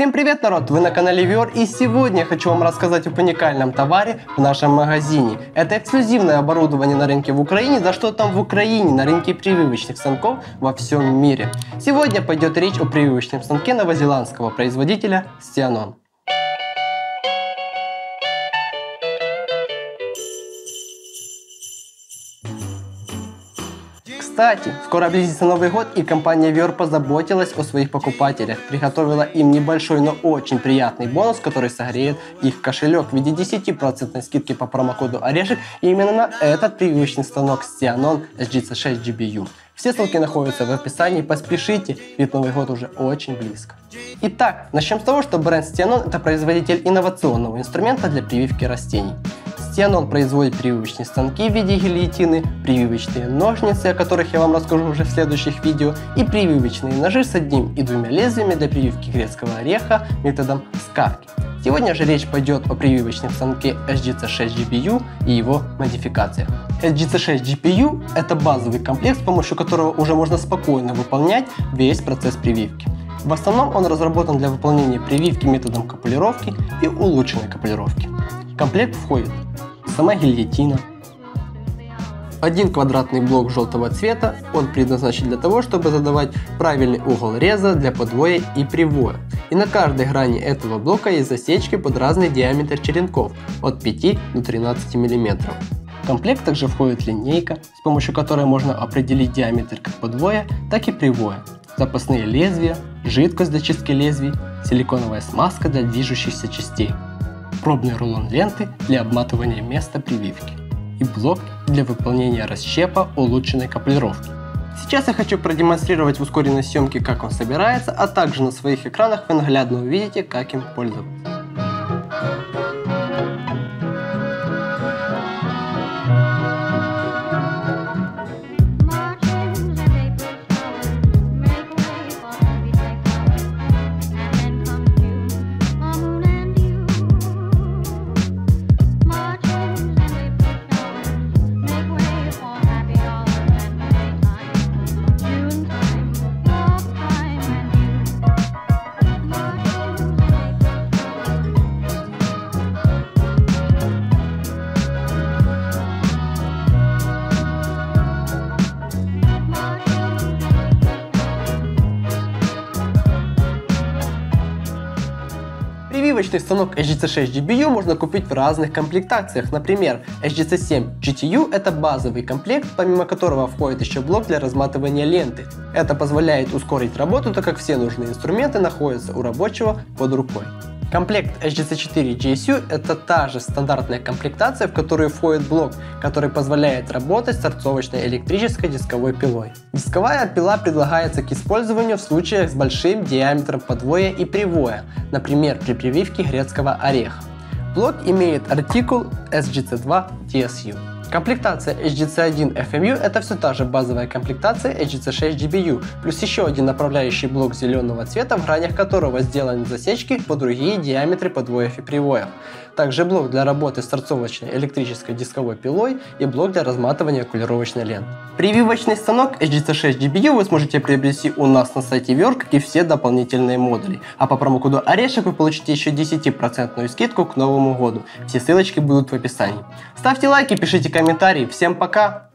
Всем привет, народ! Вы на канале Виор и сегодня я хочу вам рассказать об уникальном товаре в нашем магазине. Это эксклюзивное оборудование на рынке в Украине, да что там в Украине, на рынке прививочных станков во всем мире. Сегодня пойдет речь о прививочном станке новозеландского производителя Stianon. Кстати, скоро близится Новый год, и компания Вер позаботилась о своих покупателях, приготовила им небольшой, но очень приятный бонус, который согреет их кошелек в виде 10% скидки по промокоду Орешек именно на этот привычный станок Stianon SGC6 GBU. Все ссылки находятся в описании, поспешите, ведь Новый год уже очень близко. Итак, начнем с того, что бренд Stianon это производитель инновационного инструмента для прививки растений. Стеnon производит прививочные станки в виде гильотины, прививочные ножницы, о которых я вам расскажу уже в следующих видео, и прививочные ножи с одним и двумя лезвиями для прививки грецкого ореха методом скарки. Сегодня же речь пойдет о прививочном станке SGC6 GPU и его модификациях. SGC6 GPU – это базовый комплект, с помощью которого уже можно спокойно выполнять весь процесс прививки. В основном он разработан для выполнения прививки методом капулировки и улучшенной капулировки. Комплект входит сама гильотина, один квадратный блок желтого цвета, он предназначен для того, чтобы задавать правильный угол реза для подвоя и привоя. И на каждой грани этого блока есть засечки под разный диаметр черенков от 5 до 13 мм. В комплект также входит линейка, с помощью которой можно определить диаметр как подвоя, так и привоя, запасные лезвия, жидкость для чистки лезвий, силиконовая смазка для движущихся частей, пробный рулон ленты для обматывания места прививки и блок для выполнения расщепа улучшенной каплировки. Сейчас я хочу продемонстрировать в ускоренной съемке, как он собирается, а также на своих экранах вы наглядно увидите, как им пользоваться. Прививочный станок SGC6 GBU можно купить в разных комплектациях. Например, SGC7 GTU это базовый комплект, помимо которого входит еще блок для разматывания ленты. Это позволяет ускорить работу, так как все нужные инструменты находятся у рабочего под рукой. Комплект HGC4 GSU это та же стандартная комплектация, в которую входит блок, который позволяет работать с торцовочной электрической дисковой пилой. Дисковая пила предлагается к использованию в случаях с большим диаметром подвоя и привоя, например при прививке грецкого ореха. Блок имеет артикул SGC2 TSU. Комплектация HGC1 FMU это все та же базовая комплектация HGC6 GBU, плюс еще один направляющий блок зеленого цвета, в гранях которого сделаны засечки по другие диаметры подвоев и привоев. Также блок для работы с торцовочной электрической дисковой пилой и блок для разматывания окулировочной ленты. Прививочный станок HGC6 GBU вы сможете приобрести у нас на сайте как и все дополнительные модули. А по промокоду Орешек вы получите еще 10% скидку к Новому году. Все ссылочки будут в описании. Ставьте лайки, пишите комментарии. Всем пока!